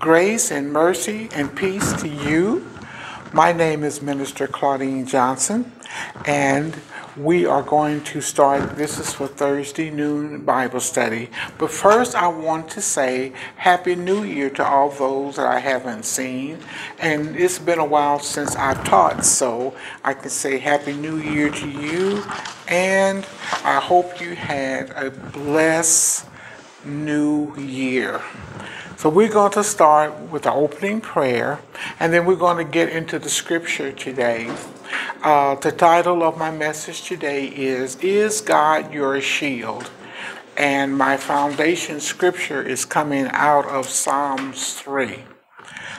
Grace and mercy and peace to you. My name is Minister Claudine Johnson, and we are going to start. This is for Thursday noon Bible study. But first, I want to say Happy New Year to all those that I haven't seen. And it's been a while since I've taught, so I can say Happy New Year to you. And I hope you had a blessed new year. So we're going to start with the opening prayer, and then we're going to get into the scripture today. Uh, the title of my message today is Is God Your Shield? And my foundation scripture is coming out of Psalms 3.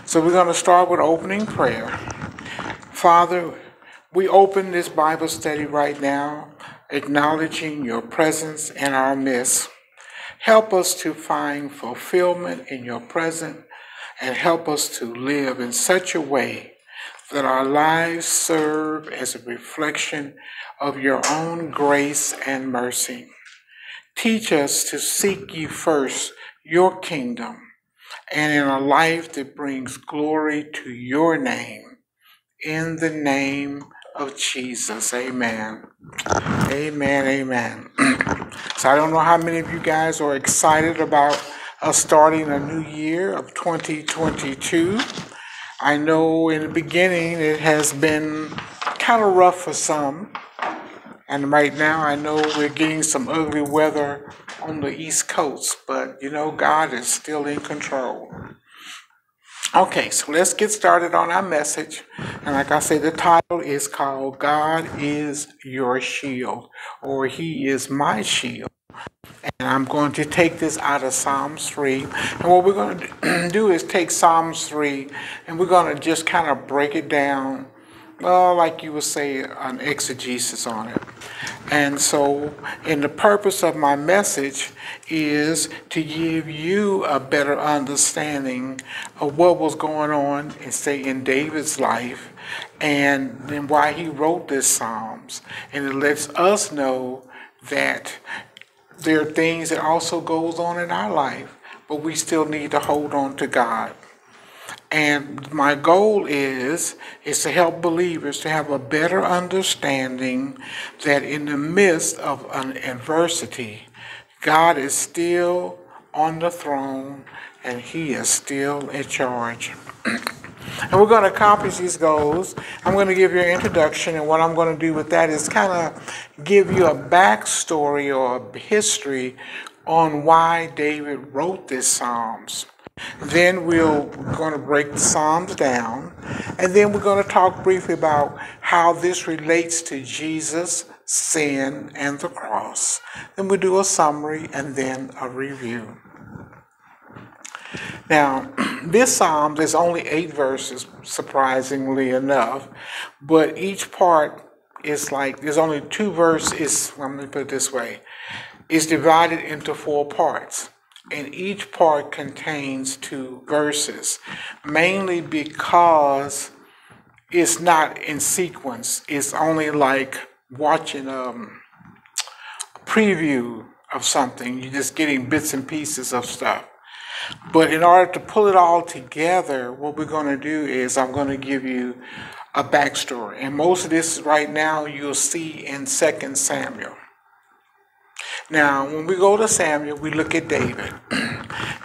So we're going to start with opening prayer. Father, we open this Bible study right now, acknowledging your presence in our midst. Help us to find fulfillment in your presence and help us to live in such a way that our lives serve as a reflection of your own grace and mercy. Teach us to seek you first, your kingdom, and in a life that brings glory to your name. In the name of Jesus. Amen. Amen. Amen. so I don't know how many of you guys are excited about us starting a new year of 2022. I know in the beginning it has been kind of rough for some. And right now I know we're getting some ugly weather on the East Coast, but you know, God is still in control. Okay, so let's get started on our message. And like I said, the title is called God is Your Shield, or He is My Shield. And I'm going to take this out of Psalms 3. And what we're going to do is take Psalms 3 and we're going to just kind of break it down well, like you would say, an exegesis on it. And so, and the purpose of my message is to give you a better understanding of what was going on, and say, in David's life, and then why he wrote this Psalms. And it lets us know that there are things that also goes on in our life, but we still need to hold on to God. And my goal is is to help believers to have a better understanding that in the midst of an adversity, God is still on the throne and he is still in charge. and we're going to accomplish these goals. I'm going to give you an introduction, and what I'm going to do with that is kind of give you a backstory or a history on why David wrote this Psalms. Then we're going to break the Psalms down, and then we're going to talk briefly about how this relates to Jesus, sin, and the cross. Then we'll do a summary and then a review. Now, this psalm is only eight verses, surprisingly enough, but each part is like there's only two verses. Let me put it this way: is divided into four parts and each part contains two verses, mainly because it's not in sequence. It's only like watching um, a preview of something. You're just getting bits and pieces of stuff. But in order to pull it all together, what we're going to do is I'm going to give you a backstory. And most of this right now you'll see in Second Samuel. Now, when we go to Samuel, we look at David.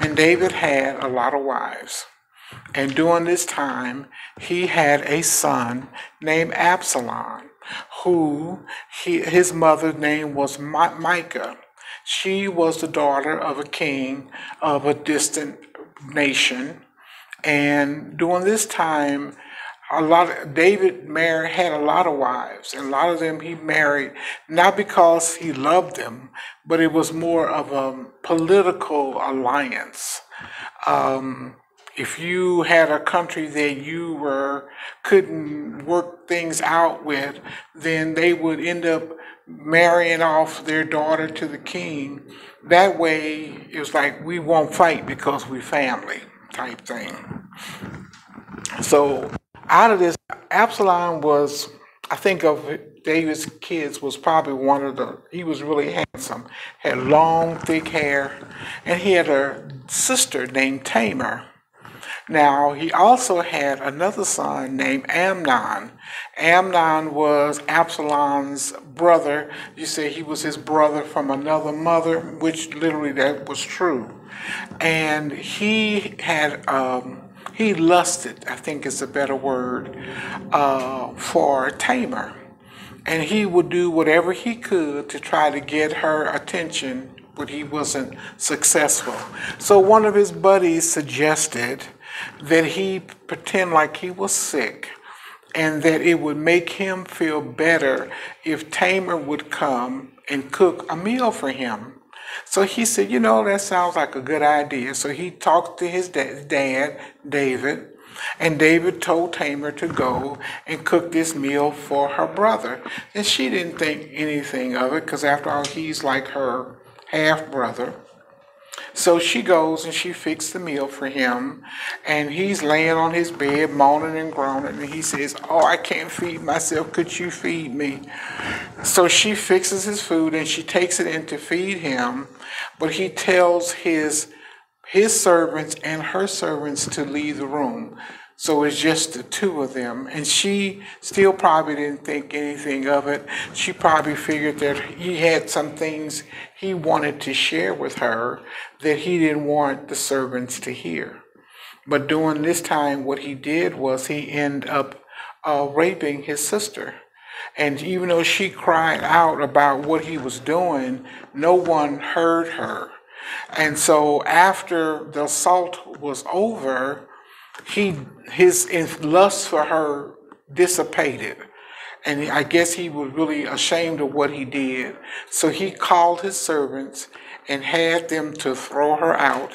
and David had a lot of wives. And during this time, he had a son named Absalom, who he, his mother's name was Micah. She was the daughter of a king of a distant nation. And during this time, a lot of, David married had a lot of wives, and a lot of them he married not because he loved them, but it was more of a political alliance. Um, if you had a country that you were couldn't work things out with, then they would end up marrying off their daughter to the king. That way, it was like we won't fight because we family type thing. So out of this, Absalom was, I think of David's kids, was probably one of the, he was really handsome, had long, thick hair, and he had a sister named Tamar. Now, he also had another son named Amnon. Amnon was Absalom's brother. You say he was his brother from another mother, which literally that was true. And he had, um, he lusted, I think is a better word, uh, for Tamar. And he would do whatever he could to try to get her attention, but he wasn't successful. So one of his buddies suggested that he pretend like he was sick and that it would make him feel better if Tamar would come and cook a meal for him. So he said, You know, that sounds like a good idea. So he talked to his dad, David, and David told Tamar to go and cook this meal for her brother. And she didn't think anything of it because, after all, he's like her half brother. So she goes and she fixes the meal for him, and he's laying on his bed, moaning and groaning, and he says, Oh, I can't feed myself. Could you feed me? So she fixes his food and she takes it in to feed him, but he tells his his servants and her servants to leave the room. So it's just the two of them. And she still probably didn't think anything of it. She probably figured that he had some things he wanted to share with her that he didn't want the servants to hear. But during this time, what he did was he ended up uh, raping his sister. And even though she cried out about what he was doing, no one heard her. And so after the assault was over, he his lust for her dissipated. And I guess he was really ashamed of what he did. So he called his servants and had them to throw her out.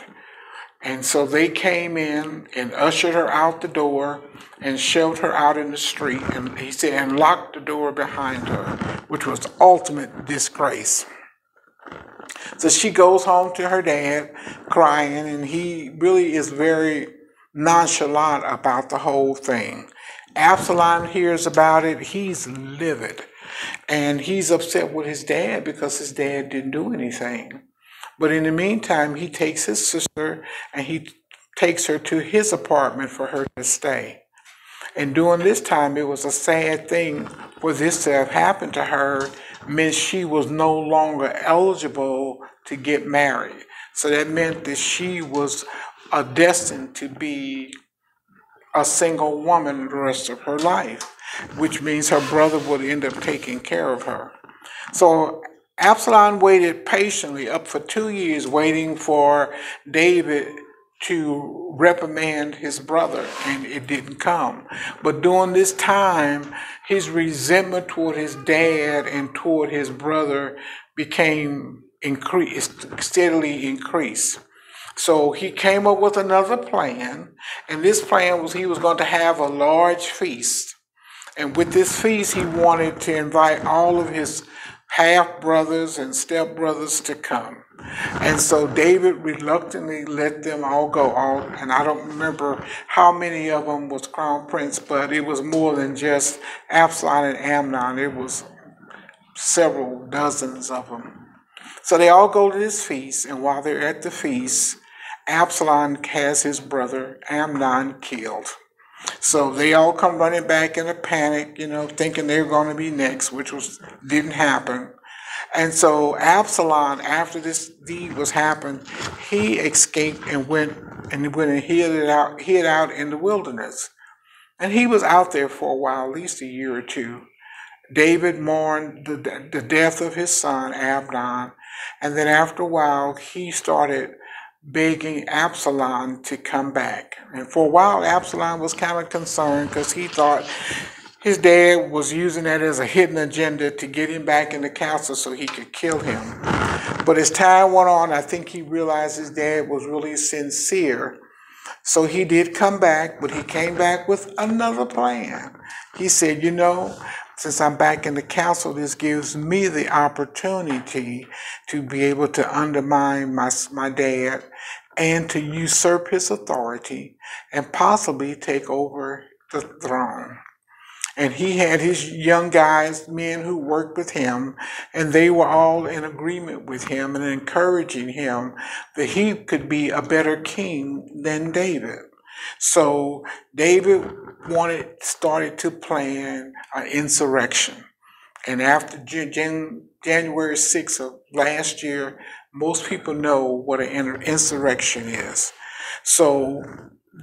And so they came in and ushered her out the door and shoved her out in the street. And he said, and locked the door behind her, which was ultimate disgrace. So she goes home to her dad crying, and he really is very nonchalant about the whole thing. Absalom hears about it, he's livid. And he's upset with his dad because his dad didn't do anything. But in the meantime, he takes his sister and he takes her to his apartment for her to stay. And during this time, it was a sad thing for this to have happened to her, meant she was no longer eligible to get married. So that meant that she was are destined to be a single woman the rest of her life, which means her brother would end up taking care of her. So Absalom waited patiently up for two years, waiting for David to reprimand his brother, and it didn't come. But during this time, his resentment toward his dad and toward his brother became increased, steadily increased. So he came up with another plan, and this plan was he was going to have a large feast. And with this feast, he wanted to invite all of his half brothers and step brothers to come. And so David reluctantly let them all go. All, and I don't remember how many of them was crown prince, but it was more than just Absalom and Amnon. It was several dozens of them. So they all go to this feast, and while they're at the feast, Absalom has his brother Amnon killed. So they all come running back in a panic, you know, thinking they're going to be next, which was didn't happen. And so Absalom, after this deed was happened, he escaped and went and went and hid out, hid out in the wilderness. And he was out there for a while, at least a year or two. David mourned the, the death of his son Abdon, and then after a while, he started begging Absalom to come back. And for a while, Absalom was kind of concerned because he thought his dad was using that as a hidden agenda to get him back in the castle so he could kill him. But as time went on, I think he realized his dad was really sincere. So he did come back, but he came back with another plan. He said, You know, since I'm back in the council, this gives me the opportunity to be able to undermine my, my dad and to usurp his authority and possibly take over the throne. And he had his young guys, men who worked with him, and they were all in agreement with him and encouraging him that he could be a better king than David. So David wanted started to plan an insurrection. And after Jan- January 6th of last year, most people know what an insurrection is. So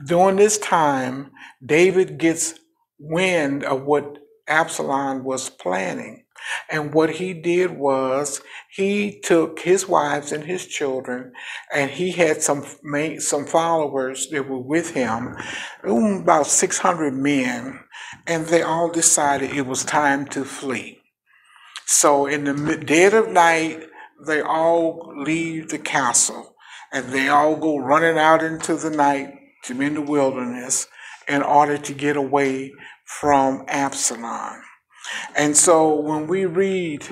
during this time, David gets wind of what Absalom was planning. And what he did was he took his wives and his children, and he had some some followers that were with him, about 600 men, and they all decided it was time to flee. So in the dead of night, they all leave the castle, and they all go running out into the night to in the wilderness in order to get away from Absalom. And so when we read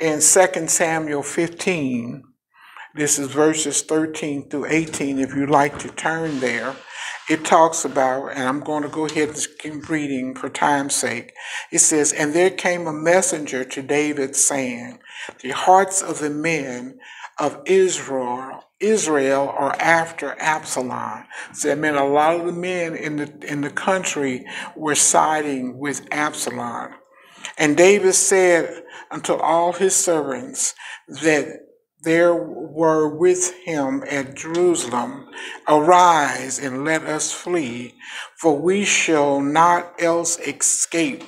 in 2 Samuel 15, this is verses 13 through 18, if you'd like to turn there, it talks about, and I'm going to go ahead and keep reading for time's sake. It says, And there came a messenger to David saying, The hearts of the men of Israel Israel are after Absalom. So that meant a lot of the men in the in the country were siding with Absalom. And David said unto all his servants that there were with him at Jerusalem, Arise and let us flee, for we shall not else escape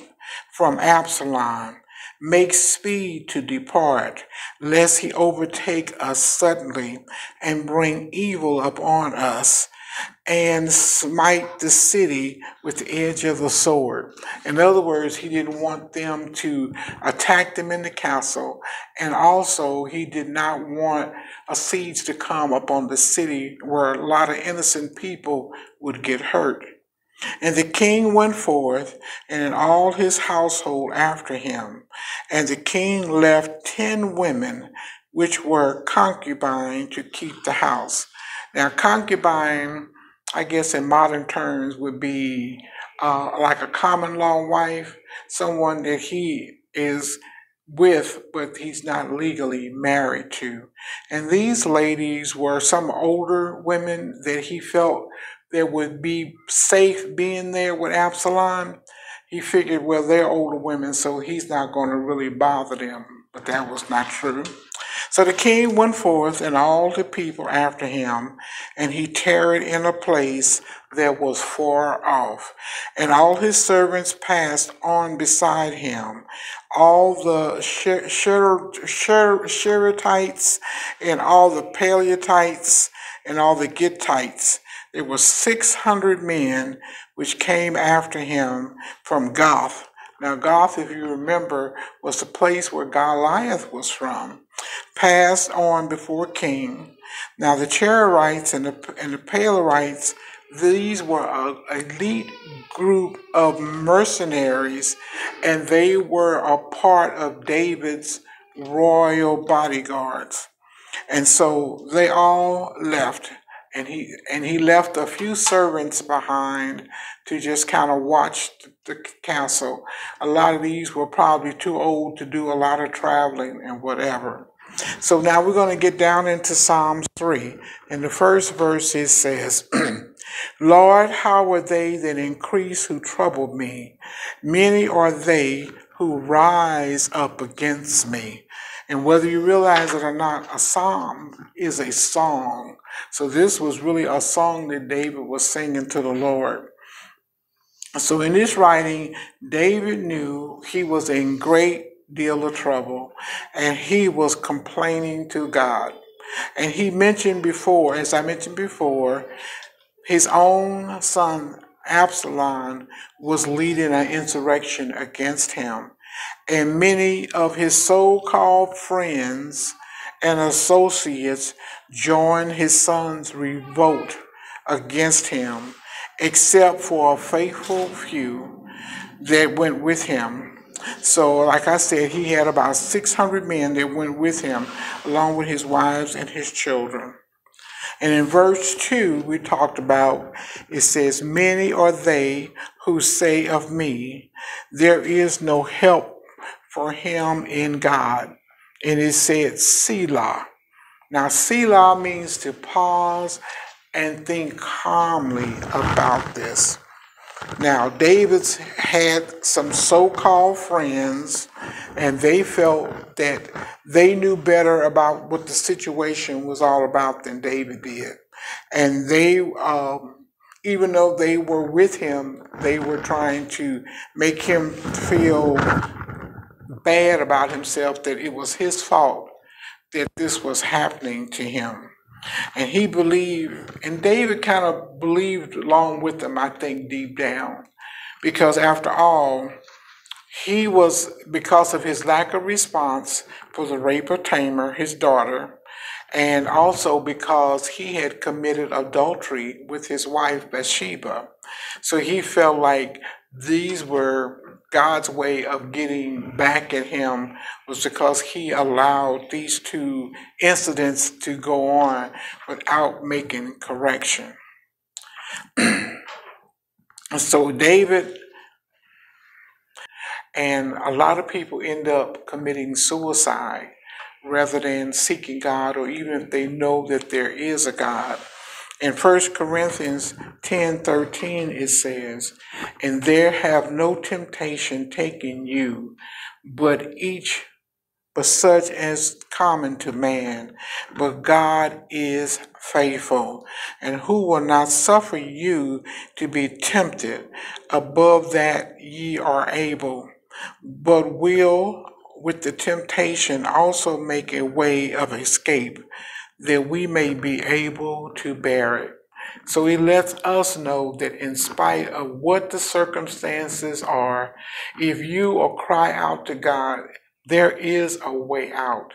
from Absalom. Make speed to depart, lest he overtake us suddenly and bring evil upon us and smite the city with the edge of the sword. In other words, he didn't want them to attack them in the castle, and also he did not want a siege to come upon the city where a lot of innocent people would get hurt. And the king went forth, and all his household after him. And the king left ten women, which were concubines, to keep the house. Now, concubine, I guess in modern terms, would be uh, like a common law wife, someone that he is with, but he's not legally married to. And these ladies were some older women that he felt that would be safe being there with Absalom. He figured, well, they're older women, so he's not going to really bother them. But that was not true. So the king went forth and all the people after him, and he tarried in a place that was far off. And all his servants passed on beside him. All the Cherethites and all the Pelethites and all the Gittites. There were 600 men which came after him from Gath. Now, Gath, if you remember, was the place where Goliath was from passed on before king. Now the Cherarites and the, and the Palarites, these were an elite group of mercenaries, and they were a part of David's royal bodyguards. And so they all left and he and he left a few servants behind to just kind of watch the castle. A lot of these were probably too old to do a lot of traveling and whatever. So now we're going to get down into Psalms 3. And the first verse it says, Lord, how are they that increase who trouble me? Many are they who rise up against me. And whether you realize it or not, a psalm is a song. So this was really a song that David was singing to the Lord. So in this writing, David knew he was in great deal of trouble and he was complaining to God. And he mentioned before, as I mentioned before, his own son Absalom was leading an insurrection against him. And many of his so called friends and associates joined his son's revolt against him, except for a faithful few that went with him so, like I said, he had about 600 men that went with him, along with his wives and his children. And in verse 2, we talked about it says, Many are they who say of me, There is no help for him in God. And it said, Selah. Now, Selah means to pause and think calmly about this. Now, David's had some so called friends, and they felt that they knew better about what the situation was all about than David did. And they, um, even though they were with him, they were trying to make him feel bad about himself, that it was his fault that this was happening to him. And he believed, and David kind of believed along with them, I think, deep down. Because after all, he was, because of his lack of response for the rape of Tamar, his daughter, and also because he had committed adultery with his wife Bathsheba. So he felt like these were God's way of getting back at him was because he allowed these two incidents to go on without making correction. so David and a lot of people end up committing suicide rather than seeking God or even if they know that there is a God. In 1 Corinthians 10 13, it says, And there have no temptation taken you, but each but such as common to man. But God is faithful, and who will not suffer you to be tempted above that ye are able, but will with the temptation also make a way of escape that we may be able to bear it. So he lets us know that in spite of what the circumstances are, if you will cry out to God, there is a way out.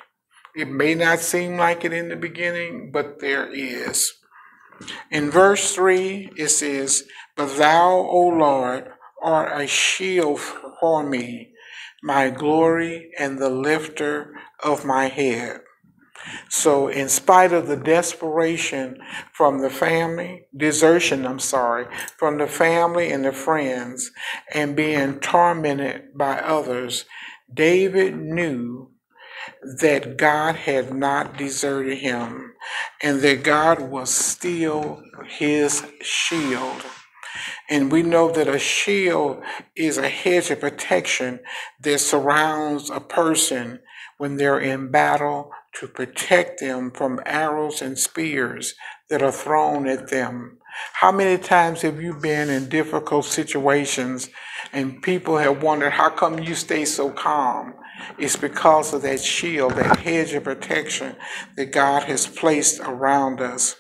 It may not seem like it in the beginning, but there is. In verse 3, it says, But thou, O Lord, art a shield for me, my glory and the lifter of my head. So, in spite of the desperation from the family, desertion, I'm sorry, from the family and the friends, and being tormented by others, David knew that God had not deserted him and that God was still his shield. And we know that a shield is a hedge of protection that surrounds a person when they're in battle to protect them from arrows and spears that are thrown at them. How many times have you been in difficult situations and people have wondered, how come you stay so calm? It's because of that shield, that hedge of protection that God has placed around us.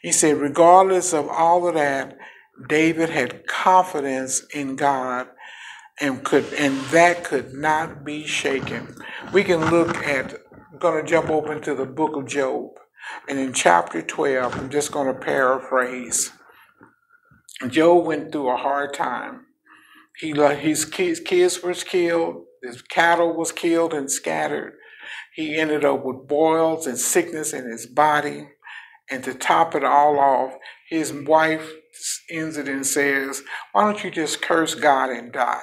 He said, regardless of all of that, David had confidence in God and could and that could not be shaken. We can look at I'm going to jump over into the book of Job. And in chapter 12, I'm just going to paraphrase. Job went through a hard time. He, his kids, kids was killed, his cattle was killed and scattered. He ended up with boils and sickness in his body. And to top it all off, his wife ends it and says, Why don't you just curse God and die?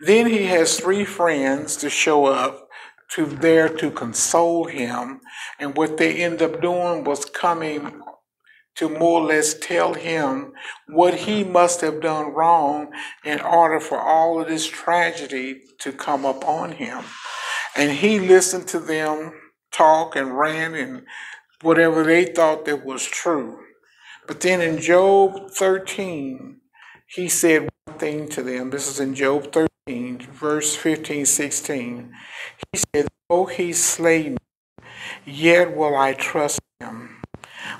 Then he has three friends to show up to there to console him. And what they end up doing was coming to more or less tell him what he must have done wrong in order for all of this tragedy to come upon him. And he listened to them talk and ran and whatever they thought that was true. But then in Job 13, he said one thing to them. This is in Job 13, verse 15, 16. He said, Though he slay me, yet will I trust him,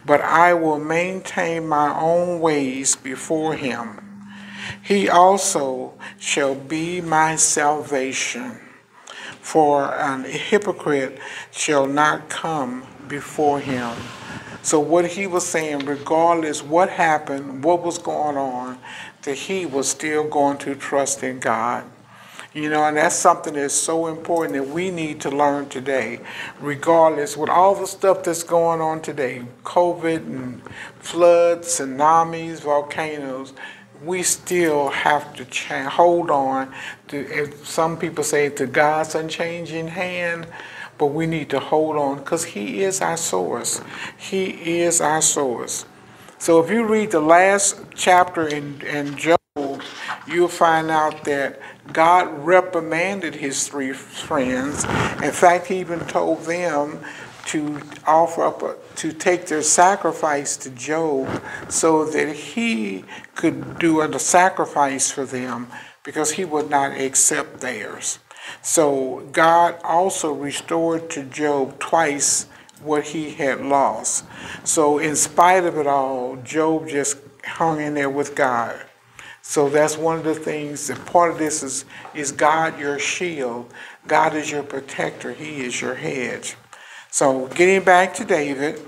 but I will maintain my own ways before him. He also shall be my salvation. For an hypocrite shall not come before him. So, what he was saying, regardless what happened, what was going on, that he was still going to trust in God. You know, and that's something that's so important that we need to learn today, regardless with all the stuff that's going on today COVID and floods, tsunamis, volcanoes. We still have to cha- hold on to, some people say, to God's unchanging hand, but we need to hold on because He is our source. He is our source. So if you read the last chapter in, in Job, you'll find out that God reprimanded his three friends. In fact, he even told them to offer up, a, to take their sacrifice to Job so that he could do a sacrifice for them because he would not accept theirs. So God also restored to Job twice what he had lost. So in spite of it all, Job just hung in there with God. So that's one of the things that part of this is is God your shield. God is your protector. He is your hedge. So getting back to David,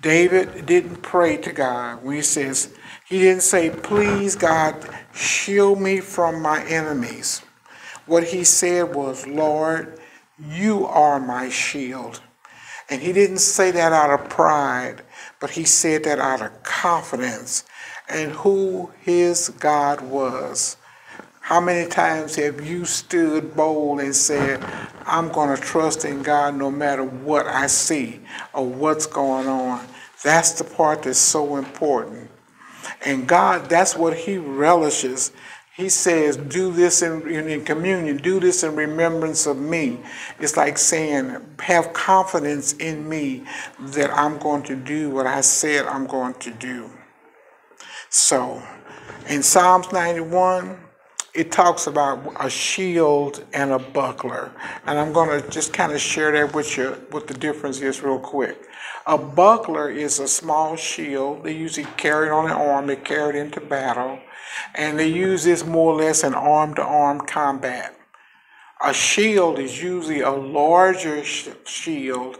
David didn't pray to God when he says, he didn't say, please God, shield me from my enemies. What he said was, Lord, you are my shield. And he didn't say that out of pride, but he said that out of confidence and who his God was. How many times have you stood bold and said, I'm going to trust in God no matter what I see or what's going on? That's the part that's so important. And God, that's what He relishes he says, do this in, in, communion, do this in remembrance of me. It's like saying, have confidence in me that I'm going to do what I said I'm going to do. So, in Psalms 91, it talks about a shield and a buckler. And I'm going to just kind of share that with you, what the difference is, real quick. A buckler is a small shield. They usually carry it on their arm, they carry it into battle and they use this more or less in arm to arm combat. A shield is usually a larger sh- shield,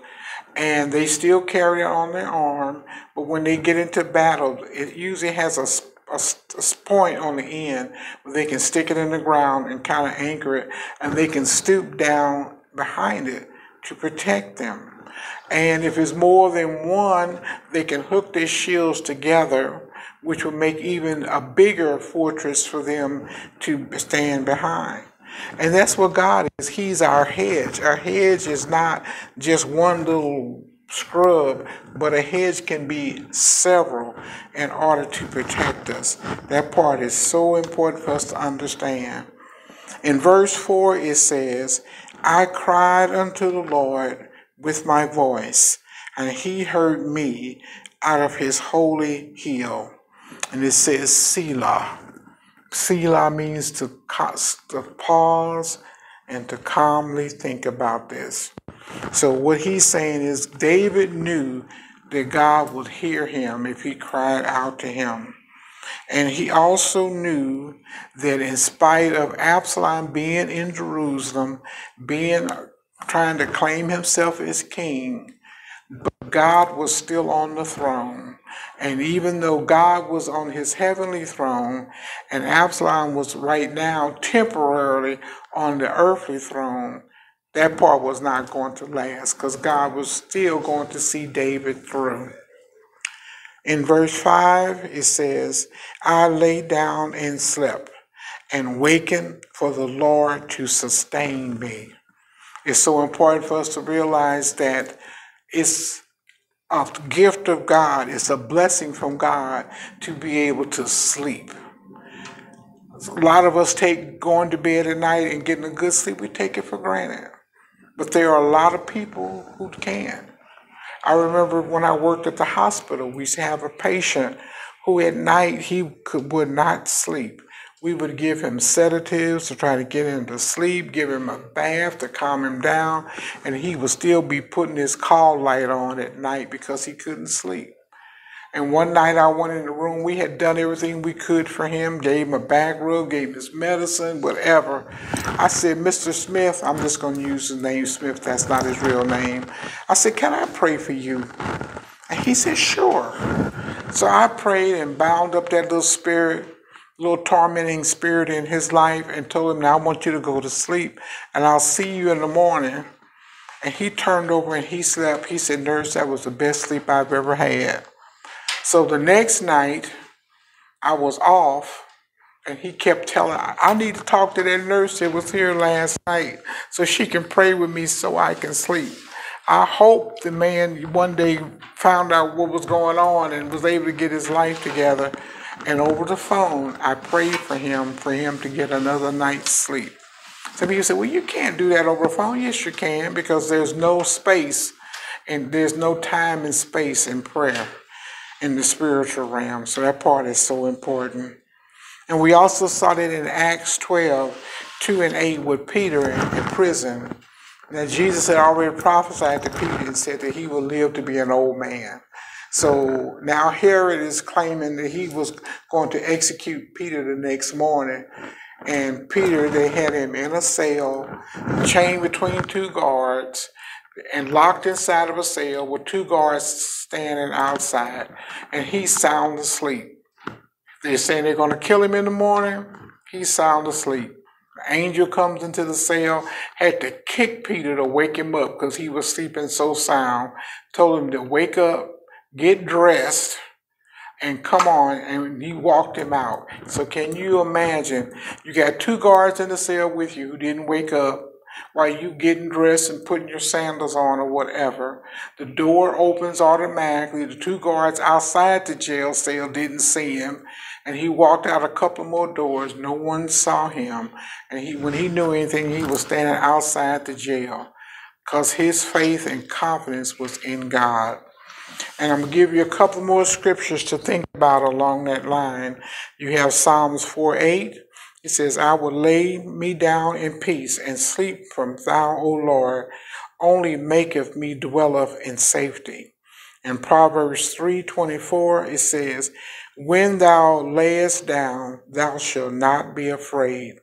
and they still carry it on their arm, but when they get into battle, it usually has a, a, a point on the end where they can stick it in the ground and kind of anchor it, and they can stoop down behind it to protect them. And if it's more than one, they can hook their shields together which will make even a bigger fortress for them to stand behind. And that's what God is. He's our hedge. Our hedge is not just one little scrub, but a hedge can be several in order to protect us. That part is so important for us to understand. In verse 4, it says, I cried unto the Lord with my voice, and he heard me out of his holy hill and it says Selah. Selah means to, to pause and to calmly think about this. So what he's saying is David knew that God would hear him if he cried out to him. And he also knew that in spite of Absalom being in Jerusalem, being trying to claim himself as king, God was still on the throne. And even though God was on his heavenly throne and Absalom was right now temporarily on the earthly throne, that part was not going to last because God was still going to see David through. In verse 5, it says, I lay down and slept and wakened for the Lord to sustain me. It's so important for us to realize that it's a gift of God. It's a blessing from God to be able to sleep. A lot of us take going to bed at night and getting a good sleep, we take it for granted. But there are a lot of people who can. I remember when I worked at the hospital, we used to have a patient who at night he could, would not sleep. We would give him sedatives to try to get him to sleep, give him a bath to calm him down, and he would still be putting his call light on at night because he couldn't sleep. And one night I went in the room, we had done everything we could for him, gave him a back rub, gave him his medicine, whatever. I said, Mr. Smith, I'm just going to use the name Smith, that's not his real name. I said, Can I pray for you? And he said, Sure. So I prayed and bound up that little spirit little tormenting spirit in his life and told him, Now I want you to go to sleep and I'll see you in the morning. And he turned over and he slept. He said, Nurse, that was the best sleep I've ever had. So the next night, I was off and he kept telling I need to talk to that nurse that was here last night so she can pray with me so I can sleep. I hope the man one day found out what was going on and was able to get his life together. And over the phone, I prayed for him for him to get another night's sleep. Some people say, well, you can't do that over the phone. Yes, you can, because there's no space and there's no time and space in prayer in the spiritual realm. So that part is so important. And we also saw that in Acts 12, 2 and 8 with Peter in prison. Now, Jesus had already prophesied to Peter and said that he will live to be an old man. So now Herod is claiming that he was going to execute Peter the next morning. And Peter, they had him in a cell, chained between two guards, and locked inside of a cell with two guards standing outside. And he's sound asleep. They're saying they're going to kill him in the morning. He's sound asleep The angel comes into the cell, had to kick Peter to wake him up because he was sleeping so sound. Told him to wake up, get dressed, and come on. And he walked him out. So can you imagine? You got two guards in the cell with you who didn't wake up while you getting dressed and putting your sandals on or whatever. The door opens automatically. The two guards outside the jail cell didn't see him. And he walked out a couple more doors. No one saw him. And he, when he knew anything, he was standing outside the jail because his faith and confidence was in God. And I'm going to give you a couple more scriptures to think about along that line. You have Psalms 4 8. Says, I will lay me down in peace and sleep from thou, O Lord, only maketh me dwelleth in safety. In Proverbs 3:24 it says, When thou layest down, thou shalt not be afraid.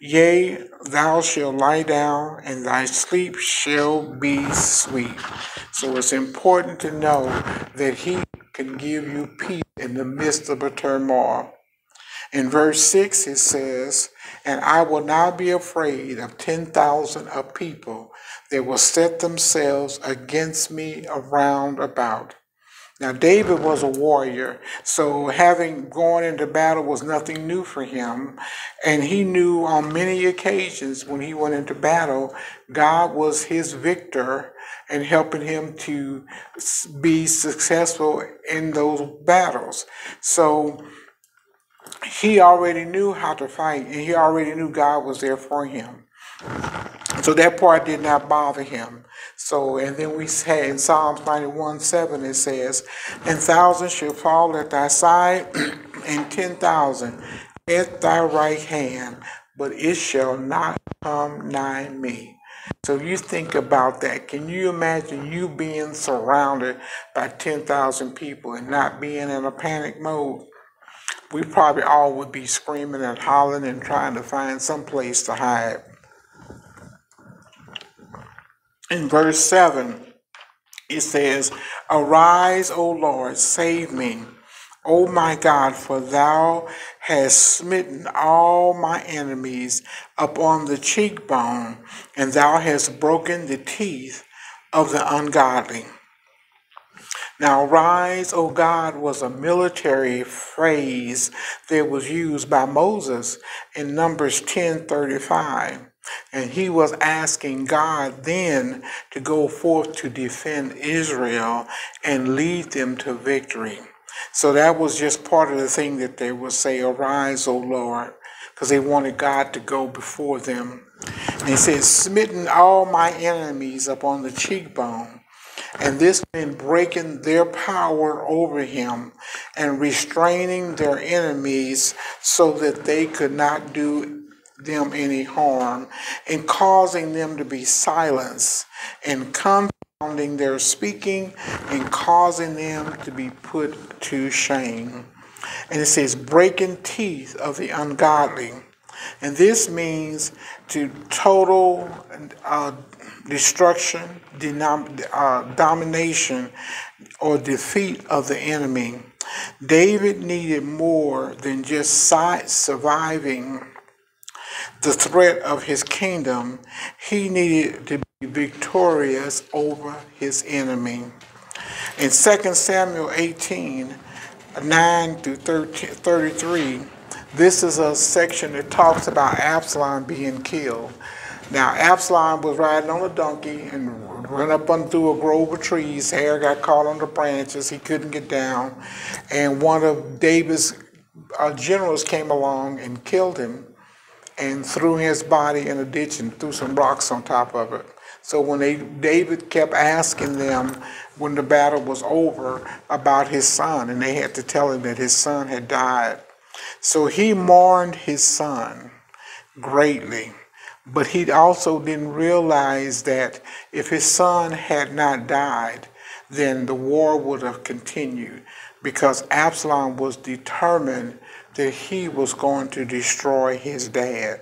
Yea, thou shalt lie down, and thy sleep shall be sweet. So it's important to know that He can give you peace in the midst of a turmoil. In verse 6, it says, And I will not be afraid of 10,000 of people that will set themselves against me around about. Now, David was a warrior, so having gone into battle was nothing new for him. And he knew on many occasions when he went into battle, God was his victor and helping him to be successful in those battles. So, he already knew how to fight and he already knew God was there for him. So that part did not bother him. So, and then we say in Psalms 91 7, it says, And thousands shall fall at thy side, and 10,000 at thy right hand, but it shall not come nigh me. So you think about that. Can you imagine you being surrounded by 10,000 people and not being in a panic mode? We probably all would be screaming and hollering and trying to find some place to hide. In verse 7, it says, Arise, O Lord, save me. O my God, for thou hast smitten all my enemies upon the cheekbone, and thou hast broken the teeth of the ungodly. Now, rise, O God, was a military phrase that was used by Moses in Numbers 10:35. And he was asking God then to go forth to defend Israel and lead them to victory. So that was just part of the thing that they would say, Arise, O Lord, because they wanted God to go before them. And he says, Smitten all my enemies upon the cheekbone and this meant breaking their power over him and restraining their enemies so that they could not do them any harm and causing them to be silenced and confounding their speaking and causing them to be put to shame. And it says, breaking teeth of the ungodly. And this means to total uh, destruction, uh, domination, or defeat of the enemy. David needed more than just surviving the threat of his kingdom. He needed to be victorious over his enemy. In 2 Samuel 18, 9 through 13, 33, this is a section that talks about Absalom being killed. Now Absalom was riding on a donkey and went up through a grove of trees. Hair got caught on the branches. He couldn't get down, and one of David's uh, generals came along and killed him, and threw his body in a ditch and threw some rocks on top of it. So when they, David kept asking them when the battle was over about his son, and they had to tell him that his son had died. So he mourned his son greatly, but he also didn't realize that if his son had not died, then the war would have continued because Absalom was determined that he was going to destroy his dad.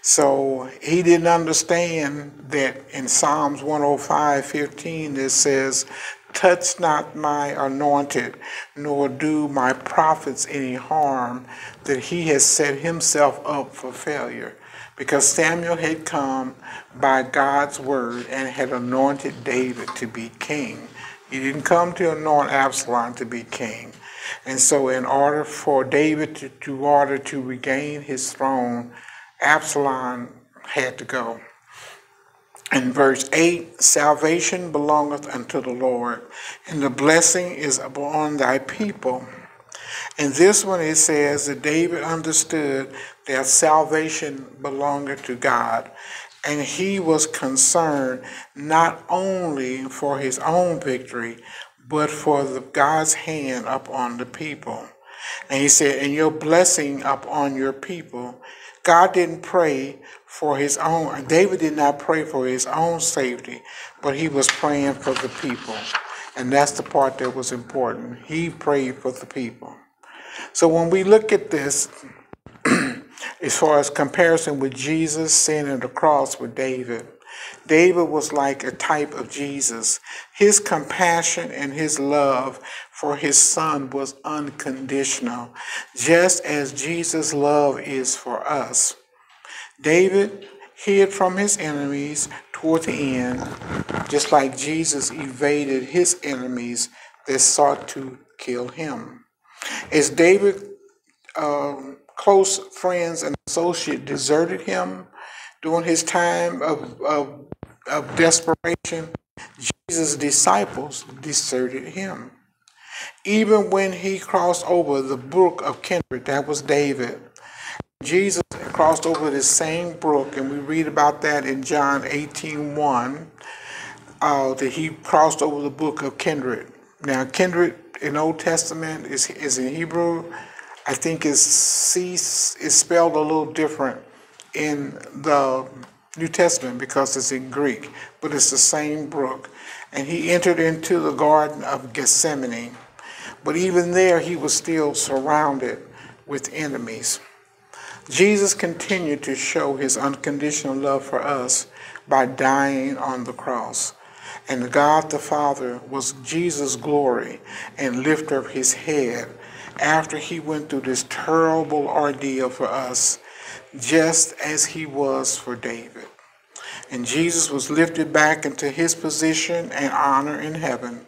So he didn't understand that in Psalms 105 15 it says, Touch not my anointed, nor do my prophets any harm, that he has set himself up for failure. Because Samuel had come by God's word and had anointed David to be king. He didn't come to anoint Absalom to be king. And so, in order for David to, to order to regain his throne, Absalom had to go. In verse 8, salvation belongeth unto the Lord, and the blessing is upon thy people. In this one, it says that David understood that salvation belonged to God, and he was concerned not only for his own victory, but for the, God's hand upon the people. And he said, and your blessing upon your people. God didn't pray for his own, David did not pray for his own safety, but he was praying for the people. And that's the part that was important. He prayed for the people. So when we look at this, as far as comparison with Jesus sin on the cross with David, David was like a type of Jesus. His compassion and his love for his son was unconditional, just as Jesus' love is for us. David hid from his enemies toward the end, just like Jesus evaded his enemies that sought to kill him. As David, um, close friends and associate deserted him during his time of, of of desperation, Jesus' disciples deserted him. Even when he crossed over the brook of Kidron, that was David. Jesus crossed over the same brook, and we read about that in John 18 1, uh, that he crossed over the brook of Kidron. Now, Kidron in Old Testament is, is in Hebrew. I think is spelled a little different in the New Testament because it's in Greek, but it's the same brook. And he entered into the Garden of Gethsemane. But even there, he was still surrounded with enemies. Jesus continued to show his unconditional love for us by dying on the cross. And God the Father was Jesus' glory and lifter of his head after he went through this terrible ordeal for us just as he was for David. And Jesus was lifted back into his position and honor in heaven,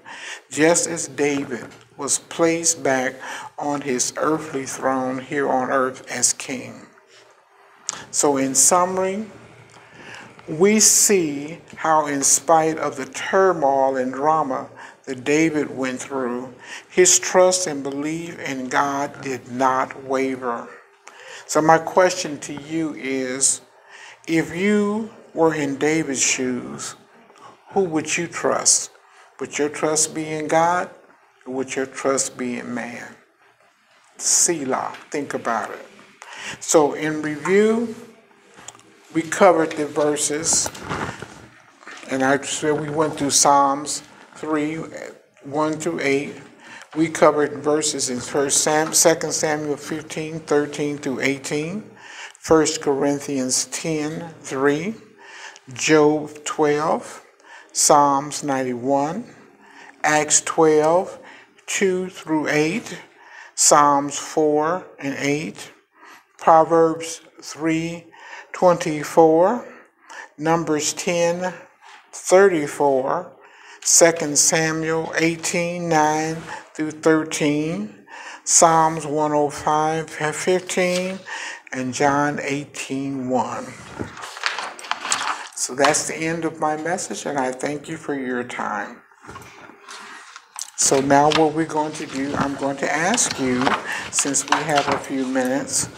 just as David was placed back on his earthly throne here on earth as king. So, in summary, we see how, in spite of the turmoil and drama that David went through, his trust and belief in God did not waver. So, my question to you is if you were in David's shoes, who would you trust? Would your trust be in God or would your trust be in man? Selah, think about it. So, in review, we covered the verses, and I said we went through Psalms 3 1 through 8. We covered verses in Sam, 2 Samuel 15, 13 through 18, 1 Corinthians 10, 3, Job 12, Psalms 91, Acts 12, 2 through 8, Psalms 4 and 8, Proverbs 3, 24, Numbers 10, 34, 2 Samuel 18 9 through 13, Psalms 105 15, and John 18 1. So that's the end of my message, and I thank you for your time. So now what we're going to do, I'm going to ask you, since we have a few minutes,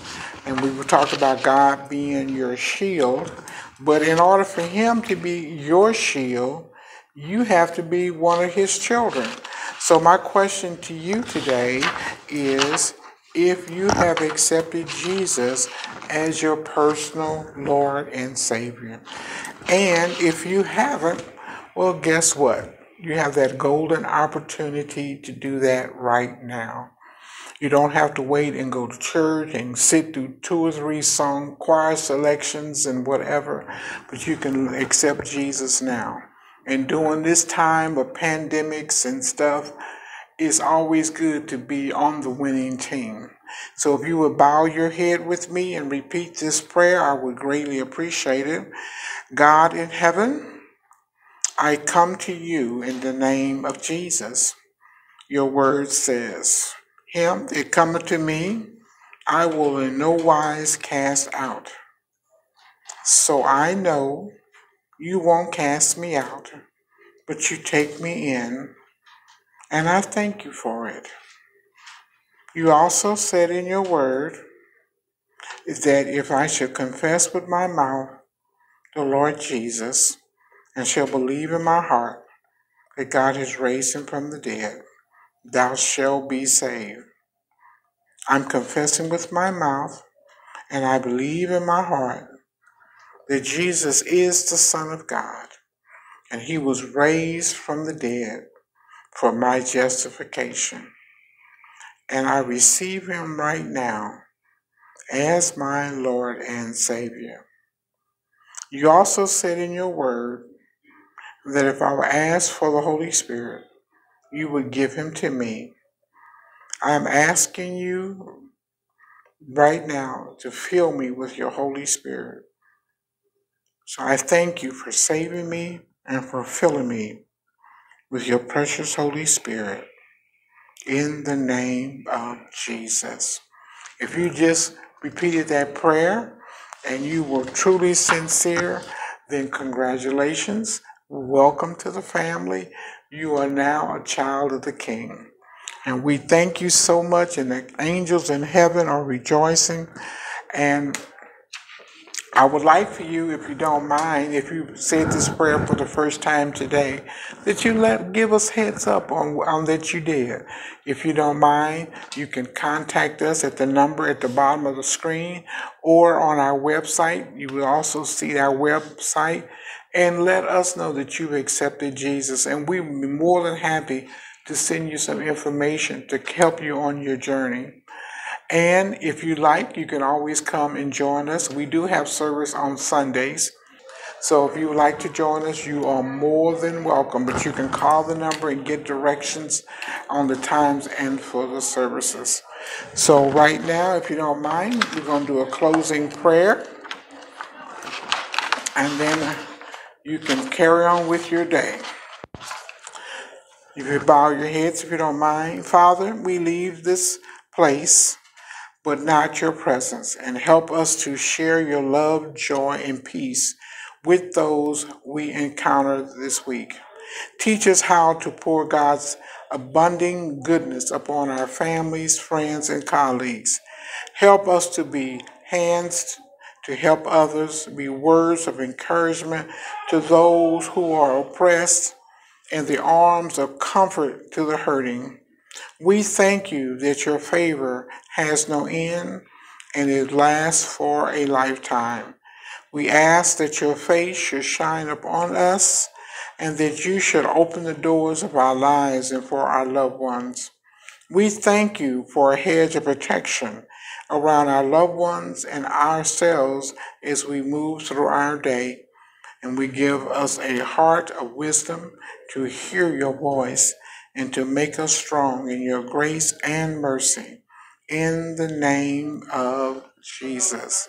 and we will talk about God being your shield, but in order for him to be your shield, you have to be one of his children. So my question to you today is if you have accepted Jesus as your personal Lord and Savior. And if you haven't, well, guess what? You have that golden opportunity to do that right now. You don't have to wait and go to church and sit through two or three song choir selections and whatever, but you can accept Jesus now. And during this time of pandemics and stuff, it's always good to be on the winning team. So if you would bow your head with me and repeat this prayer, I would greatly appreciate it. God in heaven, I come to you in the name of Jesus. Your word says, Him that cometh to me, I will in no wise cast out. So I know you won't cast me out, but you take me in, and I thank you for it. You also said in your word that if I should confess with my mouth the Lord Jesus, and shall believe in my heart that God has raised him from the dead, thou shalt be saved. I'm confessing with my mouth, and I believe in my heart that Jesus is the Son of God, and he was raised from the dead for my justification. And I receive him right now as my Lord and Savior. You also said in your word that if I were asked for the Holy Spirit, you would give him to me. I am asking you right now to fill me with your Holy Spirit. So I thank you for saving me and for filling me with your precious Holy Spirit in the name of Jesus. If you just repeated that prayer and you were truly sincere, then congratulations. Welcome to the family. You are now a child of the King. And we thank you so much, and the angels in heaven are rejoicing. And I would like for you, if you don't mind, if you said this prayer for the first time today, that you let give us heads up on, on that you did. If you don't mind, you can contact us at the number at the bottom of the screen or on our website. You will also see our website and let us know that you've accepted Jesus. And we would be more than happy to send you some information to help you on your journey. And if you like, you can always come and join us. We do have service on Sundays. So if you would like to join us, you are more than welcome. But you can call the number and get directions on the times and for the services. So right now, if you don't mind, we're going to do a closing prayer. And then you can carry on with your day. You can bow your heads if you don't mind. Father, we leave this place, but not your presence, and help us to share your love, joy, and peace with those we encounter this week. Teach us how to pour God's abundant goodness upon our families, friends, and colleagues. Help us to be hands to help others, be words of encouragement to those who are oppressed, and the arms of comfort to the hurting. We thank you that your favor has no end and it lasts for a lifetime. We ask that your face should shine upon us and that you should open the doors of our lives and for our loved ones. We thank you for a hedge of protection around our loved ones and ourselves as we move through our day. And we give us a heart of wisdom to hear your voice and to make us strong in your grace and mercy. In the name of Jesus.